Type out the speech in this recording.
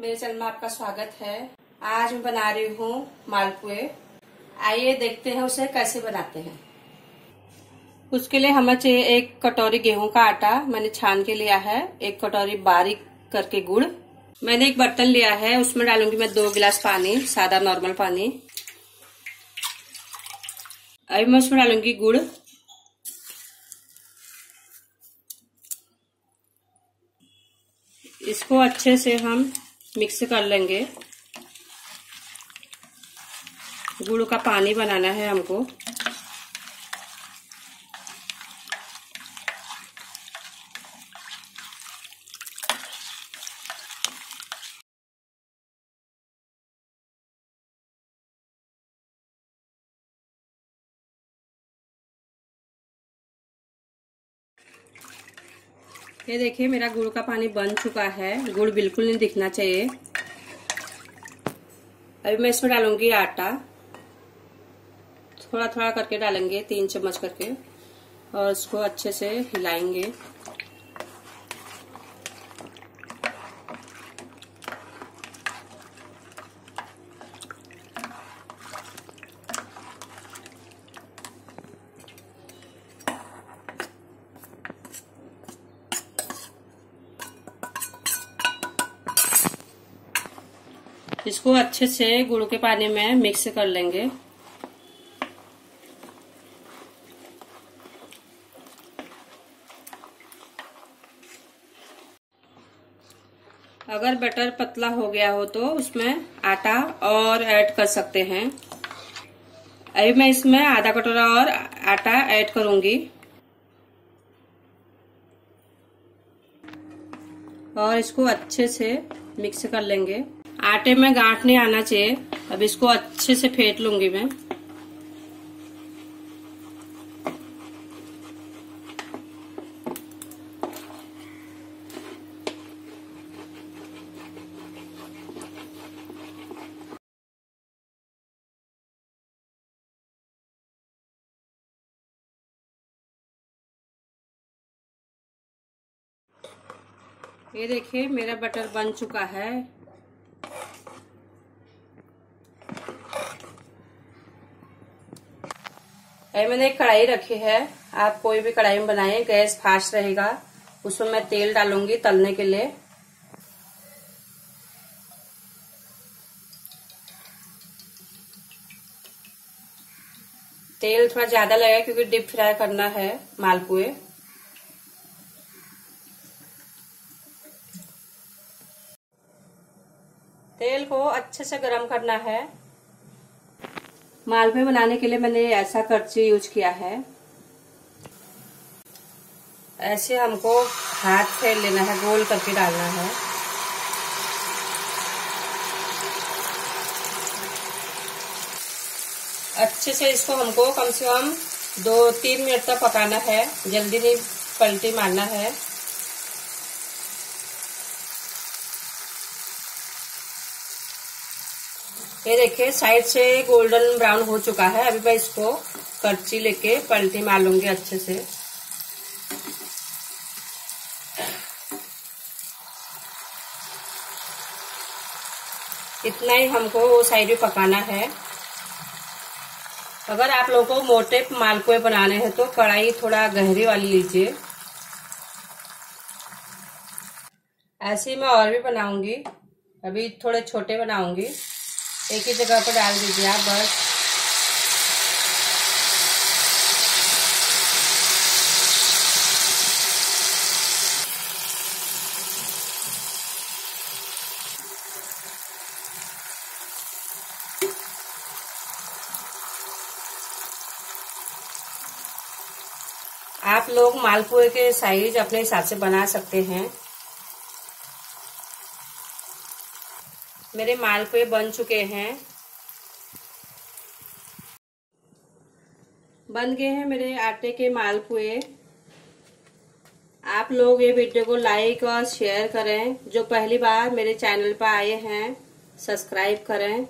मेरे चैनल में आपका स्वागत है। आज मैं बना रही हूँ मालपुए। आइए देखते हैं उसे कैसे बनाते हैं। उसके लिए हमें चाहिए एक कटोरी गेहूँ का आटा। मैंने छान के लिया है। एक कटोरी बारीक करके गुड़। मैंने एक बर्तन लिया है। उसमें डालूँगी मैं दो गिलास पानी, सादा नॉर्मल पानी। अभी मैं उसमें डालूँगी गुड़। इसको अच्छे से हम मिक्स कर लेंगे। गुड़ का पानी बनाना है हमको। ये देखिए, मेरा गुड़ का पानी बन चुका है। गुड़ बिल्कुल नहीं दिखना चाहिए। अभी मैं इसमें डालूँगी आटा। थोड़ा थोड़ा करके डालेंगे, तीन चम्मच करके, और इसको अच्छे से हिलाएँगे। इसको अच्छे से गुड़ के पानी में मिक्स कर लेंगे। अगर बटर पतला हो गया हो तो उसमें आटा और ऐड कर सकते हैं। अभी मैं इसमें आधा कटोरा और आटा ऐड करूँगी। और इसको अच्छे से मिक्स कर लेंगे। आटे में गांठ नहीं आना चाहिए। अब इसको अच्छे से फेंट लूँगी मैं। ये देखिए, मेरा बटर बन चुका है। मैंने एक कढ़ाई रखी है। आप कोई भी कढ़ाई में बनाए, गैस फास्ट रहेगा। उसमें मैं तेल डालूँगी तलने के लिए। तेल थोड़ा ज़्यादा लगेगा क्योंकि डीप फ्राई करना है मालपुए। तेल को अच्छे से गरम करना है। मालपुए बनाने के लिए मैंने ऐसा करची यूज़ किया है। ऐसे हमको हाथ फेर लेना है, गोल करके डालना है। अच्छे से इसको हमको कम से कम दो तीन मिनट तक पकाना है। जल्दी नहीं पलटी मारना है। ये देखिए, साइड से गोल्डन ब्राउन हो चुका है। अभी मैं इसको करची लेके पलटी मार लूँगी अच्छे से। इतना ही हमको वो साइड में पकाना है। अगर आप लोगों को मोटे मालपुए बनाने हैं तो कढ़ाई थोड़ा गहरी वाली लीजिए। ऐसे ही मैं और भी बनाऊँगी। अभी थोड़े छोटे बनाऊँगी। एक ही जगह पर डाल दीजिए आप, बस। आप लोग मालपुए के साइज़ अपने हिसाब से बना सकते हैं। मेरे मालपुए बन चुके हैं। बन गए हैं मेरे आटे के मालपुए आप लोग ये वीडियो को लाइक और शेयर करें। जो पहली बार मेरे चैनल पर आए हैं, सब्सक्राइब करें।